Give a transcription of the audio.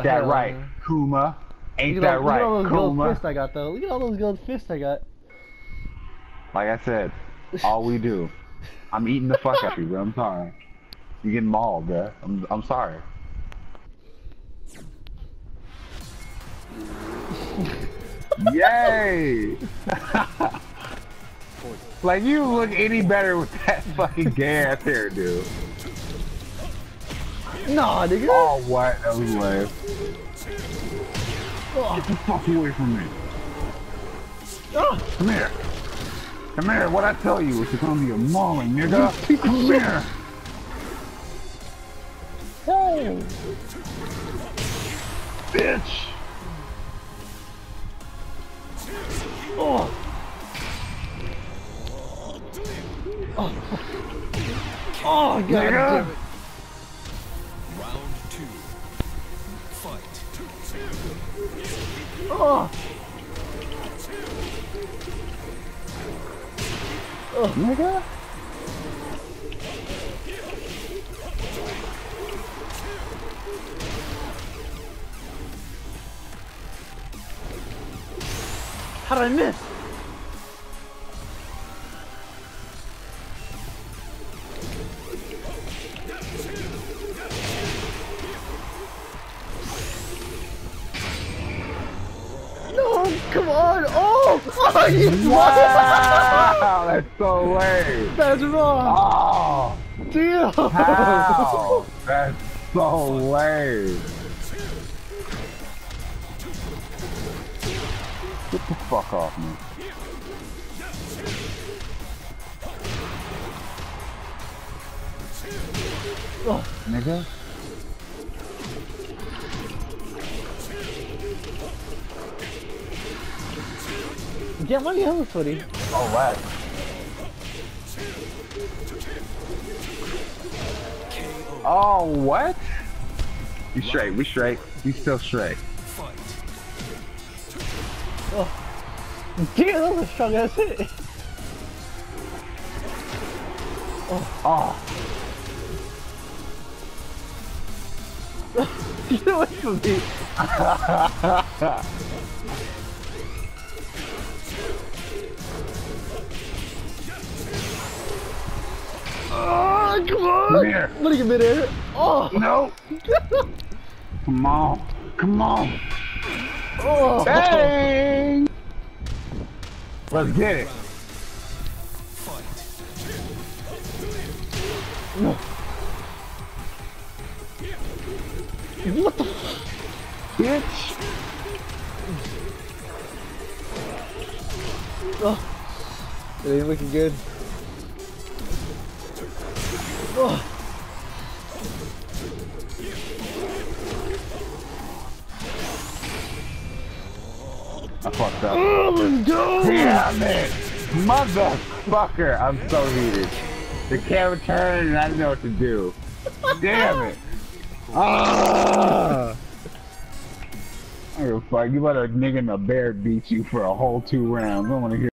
Oh, that right. Kuma? Ain't Look at, that right, look at all those Kuma? fists I got though. Look at all those gold fists I got. Like I said, all we do. I'm eating the fuck out of you, bro. I'm sorry. You getting mauled, bro. I'm I'm sorry. Yay! like you look any better with that fucking gay ass hair, dude. Nah, nigga. Oh what? That was lame. Oh, Get the fuck away from me. oh. Come here. Come here. What I tell you is you're gonna be a mauling, nigga. Come here. Hey. Bitch. Oh. Oh. Oh, god Nigga. damn it. Fight. Oh. Nigga. How did I miss? Come on! Oh! Oh, you Wow, that's so lame. That's wrong! Oh, Damn! how? That's so lame. Get the fuck off me. Oh, Nigga. Damn, why do you have a footy? Oh, what? Oh, what? You straight, we straight. We still straight. Fight. Damn, that was a strong ass hit. Oh, Get away from me! Oh, come on! Come here. Let me get midair. Oh! no. Come on. Come on. oh! Hey! Let's get it. No. What the? Bitch. Oh. It ain't looking good. Oh. I fucked up. Oh, let's go! Damn it! Motherfucker! I'm so heated. The camera turned and I didn't know what to do. Damn it! Ah! I don't give a fuck. You let a nigga and a bear beat you for a whole two rounds. I don't want to hear.